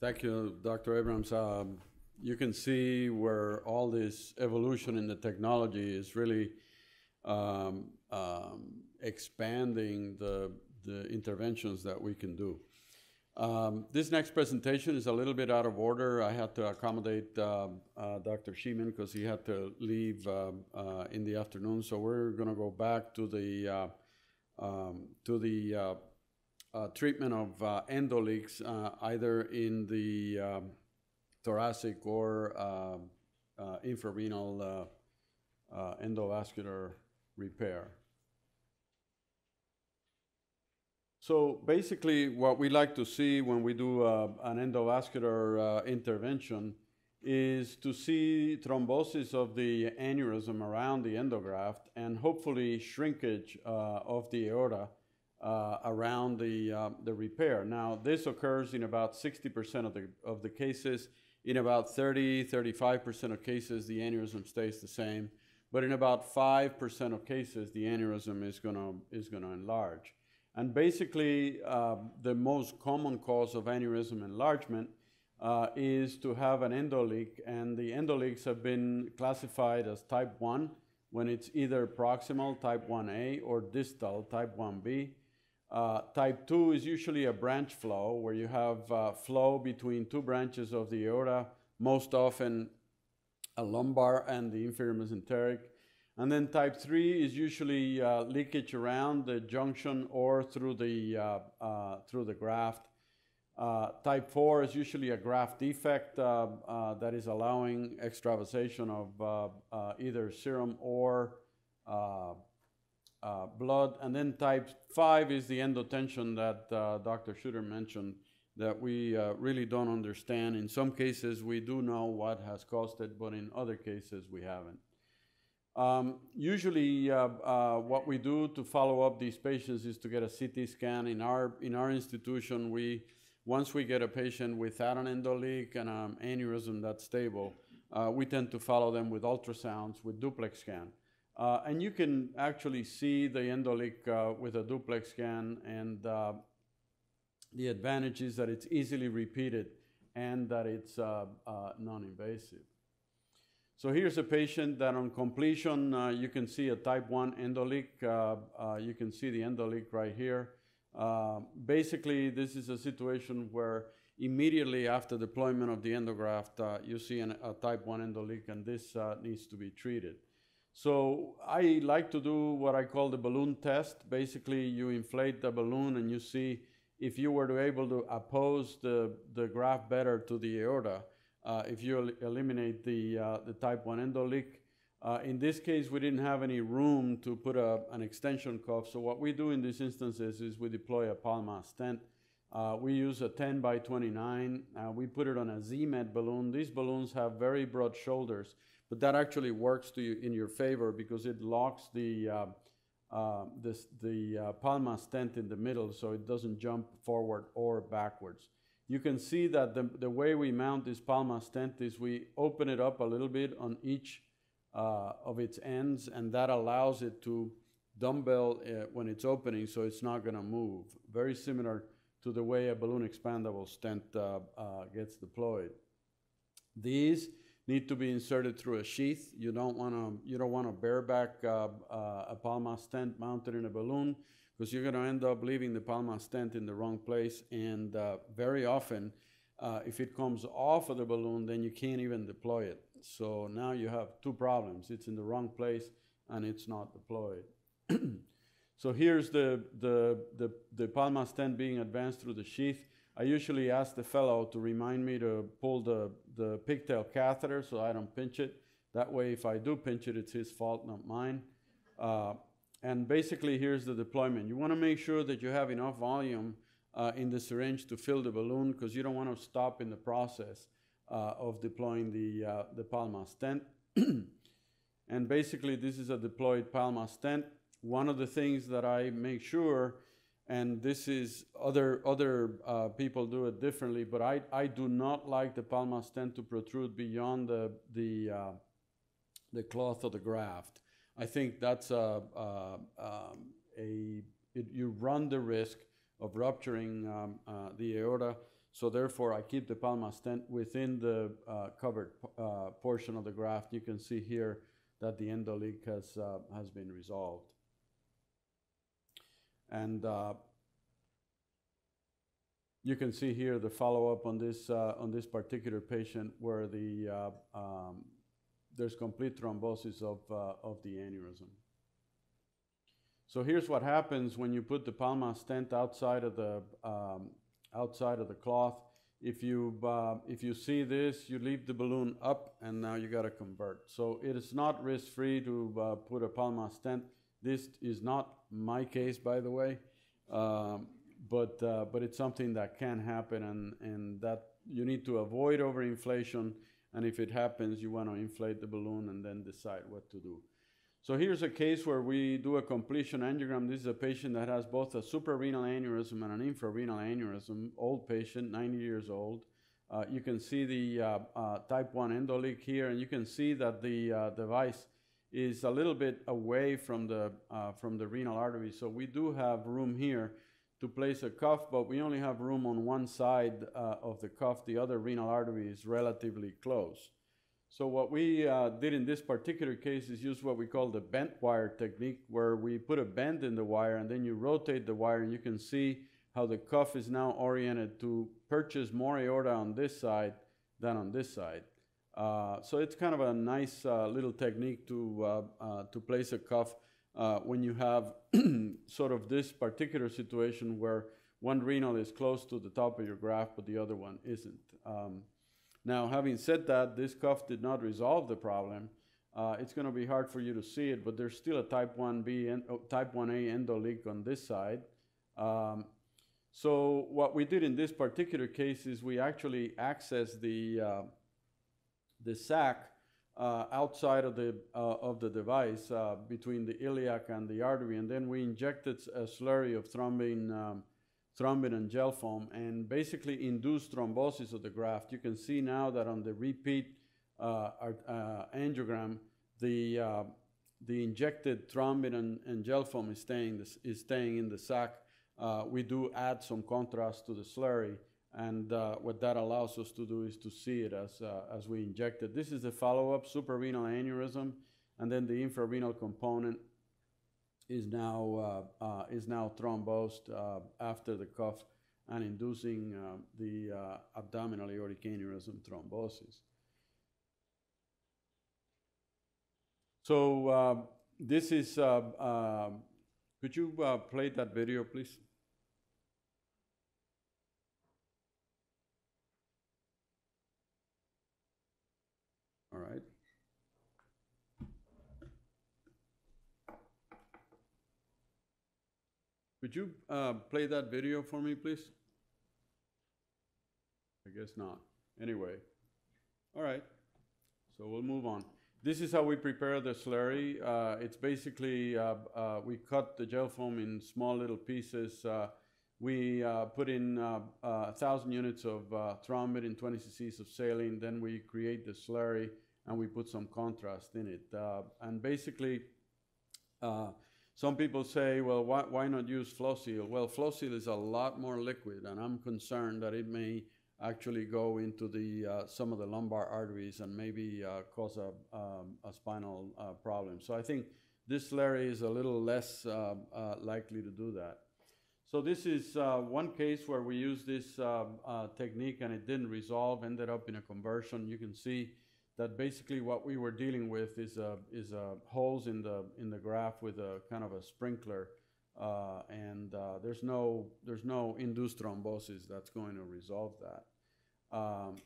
Thank you, Dr. Abrams. Um, you can see where all this evolution in the technology is really um, um, expanding the, the interventions that we can do. Um, this next presentation is a little bit out of order. I had to accommodate uh, uh, Dr. Sheeman because he had to leave uh, uh, in the afternoon. So we're going to go back to the uh, um, to the uh, uh, treatment of uh, endoleaks, either in the um, thoracic or um, infrarenal endovascular repair. So basically, what we like to see when we do uh, an endovascular uh, intervention is to see thrombosis of the aneurysm around the endograft and hopefully shrinkage uh, of the aorta uh, around the, uh, the repair. Now, this occurs in about 60% of the, of the cases. In about 30, 35% of cases, the aneurysm stays the same. But in about 5% of cases, the aneurysm is going to is gonna enlarge. And basically, uh, the most common cause of aneurysm enlargement uh, is to have an endoleak, and the endoleaks have been classified as type 1 when it's either proximal, type 1A, or distal, type 1B. Uh, type 2 is usually a branch flow where you have uh, flow between two branches of the aorta, most often a lumbar and the inferior mesenteric. And then type 3 is usually uh, leakage around the junction or through the, uh, uh, through the graft. Uh, type 4 is usually a graft defect that is allowing extravasation of either serum or uh, blood. And then type 5 is the endotension that uh, Dr. Schutter mentioned that we uh, really don't understand. In some cases, we do know what has caused it, but in other cases, we haven't. Um, usually, uh, uh, what we do to follow up these patients is to get a CT scan. In our, in our institution, we, once we get a patient without an endoleak and an aneurysm that's stable, uh, we tend to follow them with ultrasounds with duplex scan. Uh, and you can actually see the endoleak uh, with a duplex scan, and uh, the advantage is that it's easily repeated and that it's non-invasive. So here's a patient that on completion, uh, you can see a type 1 endoleak. you can see the endoleak right here. basically, this is a situation where immediately after deployment of the endograft, you see an, a type 1 endoleak, and this needs to be treated. So I like to do what I call the balloon test. Basically, you inflate the balloon and you see if you were to able to oppose the, the graft better to the aorta, uh, if you el eliminate the, uh, the type 1 endoleak. Uh, in this case, we didn't have any room to put a, an extension cuff. So what we do in these instances is we deploy a Palmaz stent. Uh, we use a 10 by 29. Uh, we put it on a Z-Med balloon. These balloons have very broad shoulders but that actually works to you in your favor because it locks the uh, uh, this, the uh, Palmaz stent in the middle so it doesn't jump forward or backwards. You can see that the, the way we mount this Palmaz stent is we open it up a little bit on each uh, of its ends and that allows it to dumbbell uh, when it's opening so it's not going to move. Very similar to the way a balloon expandable stent uh, gets deployed. These need to be inserted through a sheath. You don't want to you don't want to bareback uh, uh, a Palmaz stent mounted in a balloon because you're going to end up leaving the Palmaz stent in the wrong place. And uh, very often, uh, if it comes off of the balloon, then you can't even deploy it. So now you have two problems: it's in the wrong place and it's not deployed. so here's the, the the the Palmaz stent being advanced through the sheath. I usually ask the fellow to remind me to pull the, the pigtail catheter so I don't pinch it. That way, if I do pinch it, it's his fault, not mine. Uh, and basically, here's the deployment. You want to make sure that you have enough volume uh, in the syringe to fill the balloon because you don't want to stop in the process uh, of deploying the, uh, the Palmaz stent. and basically, this is a deployed Palmaz stent. One of the things that I make sure and this is other other uh, people do it differently, but I, I do not like the Palmaz stent to protrude beyond the the uh, the cloth of the graft. I think that's a a, um, a it, you run the risk of rupturing um, uh, the aorta. So therefore, I keep the Palmaz stent within the uh, covered uh, portion of the graft. You can see here that the endoleak has uh, has been resolved. And uh, you can see here the follow-up on this, uh, on this particular patient where the, um, there's complete thrombosis of, uh, of the aneurysm. So here's what happens when you put the Palmaz stent outside of the, um, outside of the cloth. If you, uh, if you see this, you leave the balloon up and now you got to convert. So it is not risk-free to uh, put a Palmaz stent. This is not my case, by the way, um, but, uh, but it's something that can happen and, and that you need to avoid overinflation. And if it happens, you want to inflate the balloon and then decide what to do. So here's a case where we do a completion angiogram. This is a patient that has both a suprarenal aneurysm and an infrarenal aneurysm, old patient, 90 years old. Uh, you can see the uh, uh, type 1 endoleak here, and you can see that the uh, device is a little bit away from the, uh, from the renal artery. So we do have room here to place a cuff, but we only have room on one side uh, of the cuff. The other renal artery is relatively close. So what we uh, did in this particular case is use what we call the bent wire technique, where we put a bend in the wire and then you rotate the wire and you can see how the cuff is now oriented to purchase more aorta on this side than on this side. Uh, so it's kind of a nice uh, little technique to, uh, uh to place a cuff uh, when you have sort of this particular situation where one renal is close to the top of your graft, but the other one isn't. Um, now, having said that, this cuff did not resolve the problem. Uh, it's going to be hard for you to see it, but there's still a type 1B and oh, type 1A endoleak on this side. Um, so what we did in this particular case is we actually accessed the the sac uh, outside of the, uh, of the device uh, between the iliac and the artery, and then we injected a slurry of thrombin, um, thrombin and Gelfoam and basically induced thrombosis of the graft. You can see now that on the repeat uh, uh, angiogram, the, uh, the injected thrombin and, and, Gelfoam is staying, is staying in the sac. we do add some contrast to the slurry. And uh, what that allows us to do is to see it as, uh, as we inject it. This is the follow-up suprarenal aneurysm, and then the infrarenal component is now, uh, uh is now thrombosed uh, after the cuff and inducing uh, the abdominal aortic aneurysm thrombosis. So this is, could you play that video, please? Could you uh, play that video for me, please? I guess not. Anyway, all right. So we'll move on. This is how we prepare the slurry. Uh, it's basically, uh, uh we cut the Gelfoam in small little pieces. Uh, we uh, put in a 1,000 units of thrombin and 20 cc's of saline. Then we create the slurry and we put some contrast in it. and basically, some people say, well, why, why not use FloSeal? Well, FloSeal is a lot more liquid, and I'm concerned that it may actually go into the uh, some of the lumbar arteries and maybe uh, cause a, um, a spinal uh, problem. So I think this slurry is a little less uh, uh, likely to do that. So this is uh, one case where we used this technique and it didn't resolve, ended up in a conversion. You can see that basically what we were dealing with is a, is a holes in the in the graft with a kind of a sprinkler, uh, and uh, there's no there's no induced thrombosis that's going to resolve that. Um,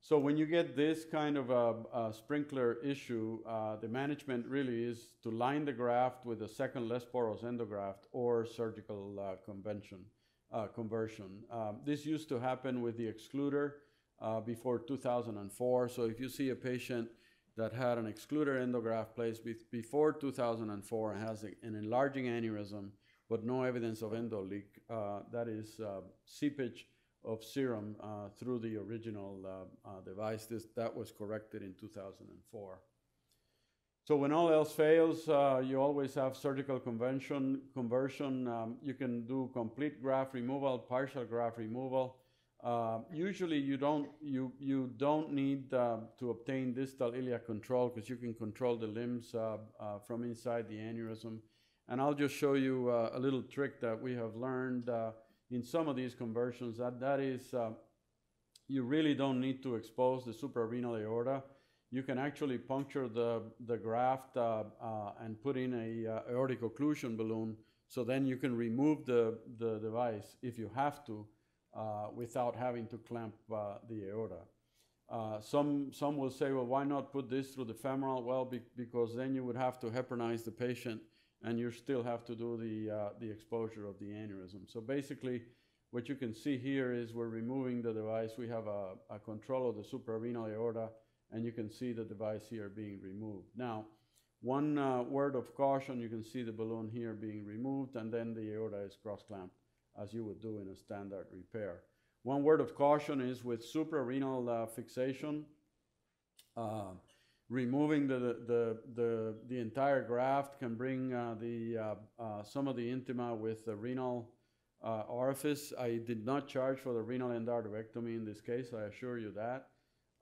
so when you get this kind of a, a sprinkler issue, uh, the management really is to line the graft with a second less porous endograft or surgical uh, convention uh, conversion. Um, this used to happen with the excluder uh, before 2004. So if you see a patient that had an excluder endograft placed be- before 2004 and has a, an enlarging aneurysm, but no evidence of endo leak. Uh, that is uh, seepage of serum uh, through the original uh, uh, device. This, that was corrected in 2004. So when all else fails, uh, you always have surgical convention, conversion. Um, you can do complete graft removal, partial graft removal. Uh, usually you don't, you, you don't need uh, to obtain distal iliac control because you can control the limbs uh, uh, from inside the aneurysm. And I'll just show you uh, a little trick that we have learned in some of these conversions. That, that is, you really don't need to expose the suprarenal aorta you can actually puncture the, the graft uh, uh, and put in a uh, aortic occlusion balloon. So then you can remove the, the device if you have to uh, without having to clamp uh, the aorta. Uh, some, some will say, well, why not put this through the femoral? Well, be, because then you would have to heparinize the patient and you still have to do the, the exposure of the aneurysm. So basically, what you can see here is we're removing the device. We have a, a control of the suprarenal aorta and you can see the device here being removed. Now, one uh, word of caution, you can see the balloon here being removed and then the aorta is cross-clamped as you would do in a standard repair. One word of caution is with suprarenal uh, fixation, uh, removing the, the, the, the, entire graft can bring uh, the, uh, uh, some of the intima with the renal orifice. I did not charge for the renal endarterectomy in this case, I assure you that.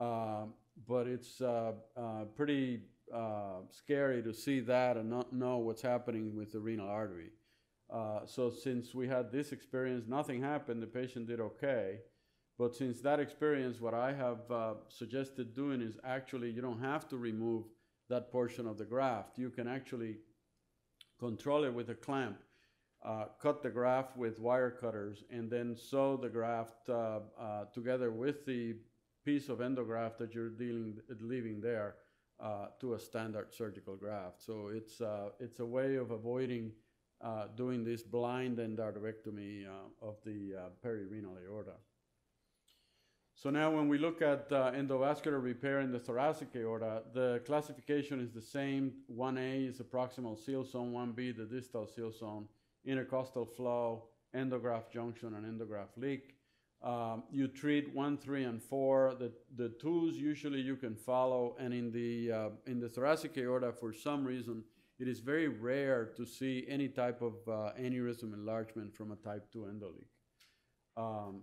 Um, but it's uh, uh, pretty uh, scary to see that and not know what's happening with the renal artery. Uh, so since we had this experience, nothing happened. The patient did okay. But since that experience, what I have uh, suggested doing is actually you don't have to remove that portion of the graft. You can actually control it with a clamp, uh, cut the graft with wire cutters, and then sew the graft together with the piece of endograft that you're dealing, leaving there uh, to a standard surgical graft. So it's, uh, it's a way of avoiding uh, doing this blind endarterectomy uh, of the uh, perirenal aorta. So now when we look at uh, endovascular repair in the thoracic aorta, the classification is the same. 1A is the proximal seal zone, 1B the distal seal zone, intercostal flow, endograft junction, and endograft leak. Um, you treat one, three, and four. The, the tools usually you can follow, and in the, uh, in the thoracic aorta, for some reason, it is very rare to see any type of uh, aneurysm enlargement from a type 2 endoleak. Um,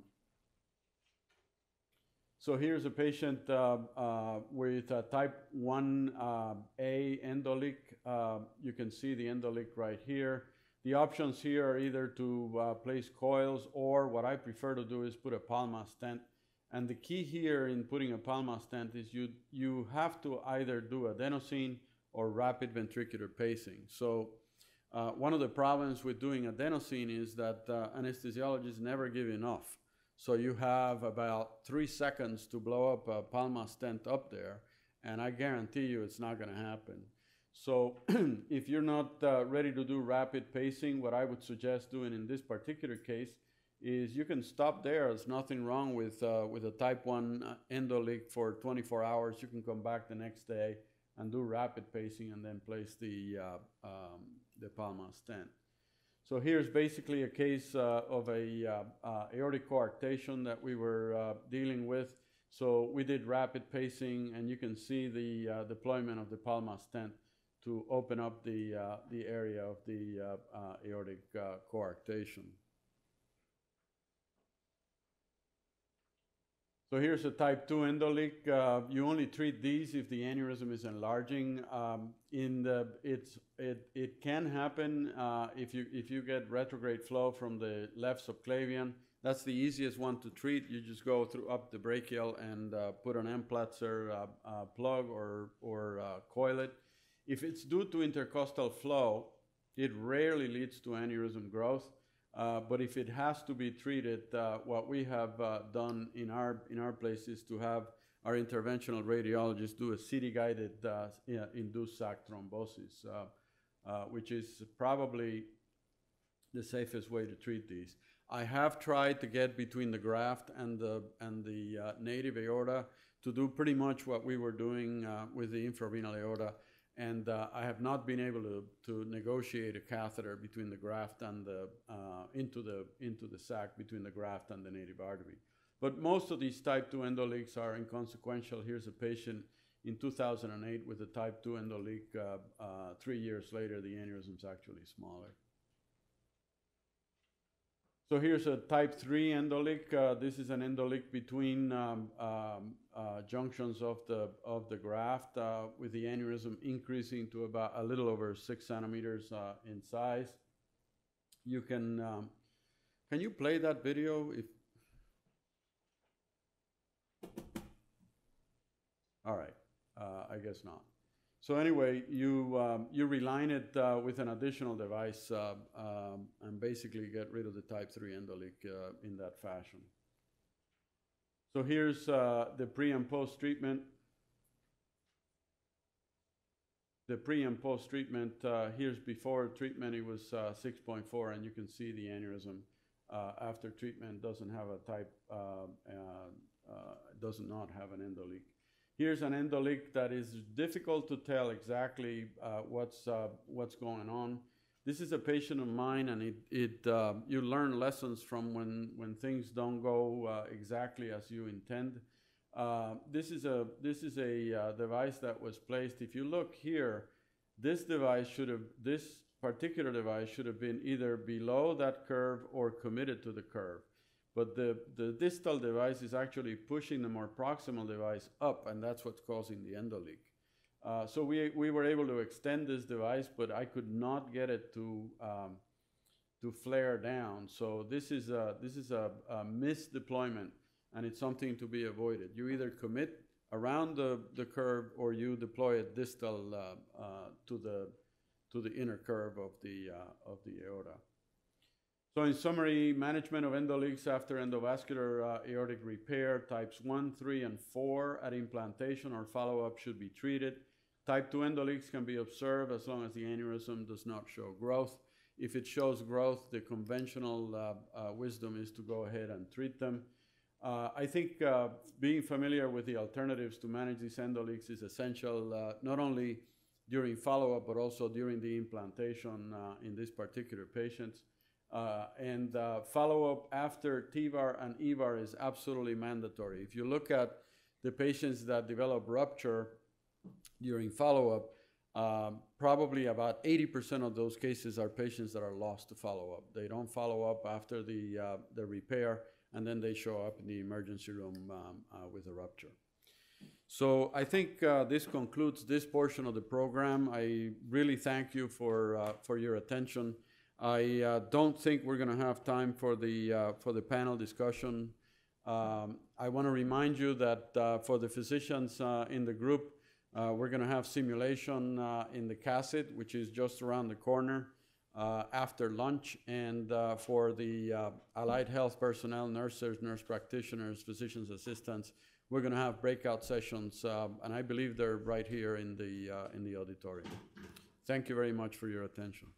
so here's a patient uh, uh with a type 1A uh, endoleak. Uh, you can see the endoleak right here. The options here are either to uh, place coils or what I prefer to do is put a Palmaz stent. And the key here in putting a Palmaz stent is you, you have to either do adenosine or rapid ventricular pacing. So uh, one of the problems with doing adenosine is that uh, anesthesiologists never give enough. So you have about three seconds to blow up a Palmaz stent up there, and I guarantee you it's not going to happen. So if you're not uh, ready to do rapid pacing, what I would suggest doing in this particular case is you can stop there. There's nothing wrong with, uh, with a type 1 uh, endoleak for 24 hours. You can come back the next day and do rapid pacing and then place the, uh, um, the Palmaz stent. So here's basically a case uh, of a uh, aortic coarctation that we were dealing with. So we did rapid pacing and you can see the deployment of the Palmaz stent to open up the, uh, the area of the uh, uh, aortic uh, coarctation. So here's a type 2 endoleak. Uh, you only treat these if the aneurysm is enlarging. Um, in the, it's, it, it can happen uh, if, you, if you get retrograde flow from the left subclavian. That's the easiest one to treat. You just go through up the brachial and uh, put an Amplatzer plug or, or coil it. If it's due to intercostal flow, it rarely leads to aneurysm growth. Uh, but if it has to be treated, uh, what we have uh, done in our in our place is to have our interventional radiologists do a CT-guided uh, induced sac thrombosis, uh, uh, which is probably the safest way to treat these. I have tried to get between the graft and the and the native aorta to do pretty much what we were doing with the infrarenal aorta And uh, I have not been able to, to negotiate a catheter between the graft and the, uh, into the, into the sac between the graft and the native artery. But most of these type 2 endoleaks are inconsequential. Here's a patient in 2008 with a type 2 endoleak. Uh, uh, three years later, the aneurysm's actually smaller. So here's a type 3 endoleak. Uh, this is an endoleak between um, um, uh, junctions of the, of the graft uh, with the aneurysm increasing to about a little over six centimeters uh, in size. You can, um, can you play that video? If All right, uh, I guess not. So anyway, you, um, you reline it uh, with an additional device uh, um, and basically get rid of the type 3 endoleak uh, in that fashion. So here's uh, the pre and post treatment. The pre and post treatment, uh, here's before treatment, it was 6.4, and you can see the aneurysm after treatment doesn't have a type, does not have an endoleak. Here's an endoleak that is difficult to tell exactly uh, what's, uh, what's going on. This is a patient of mine, and it, it, uh, you learn lessons from when, when things don't go uh, exactly as you intend. Uh, this is a, this is a uh, device that was placed. If you look here, this device should have, this particular device should have been either below that curve or committed to the curve. But the, the distal device is actually pushing the more proximal device up, and that's what's causing the endoleak. Uh, so we, we were able to extend this device, but I could not get it to, um, to flare down. So this is a, this is a, a misdeployment, and it's something to be avoided. You either commit around the, the curve or you deploy it distal uh, uh, to, the, to the inner curve of the, uh, of the aorta. So in summary, management of endoleaks after endovascular uh, aortic repair, types 1, 3, and 4 at implantation or follow-up should be treated. Type 2 endoleaks can be observed as long as the aneurysm does not show growth. If it shows growth, the conventional uh, uh, wisdom is to go ahead and treat them. I think being familiar with the alternatives to manage these endoleaks is essential, not only during follow-up, but also during the implantation in these particular patients. Uh, and uh, follow-up after TEVAR and EVAR is absolutely mandatory. If you look at the patients that develop rupture during follow-up, um, probably about 80% of those cases are patients that are lost to follow-up. They don't follow up after the, uh, the repair, and then they show up in the emergency room um, uh, with a rupture. So I think uh, this concludes this portion of the program. I really thank you for, uh, for your attention. I uh, don't think we're going to have time for the, uh, for the panel discussion. Um, I want to remind you that uh, for the physicians uh, in the group, uh, we're going to have simulation uh, in the CASIT, which is just around the corner after lunch. And for the allied health personnel, nurses, nurse practitioners, physicians assistants, we're going to have breakout sessions, and I believe they're right here in the, in the auditorium. Thank you very much for your attention.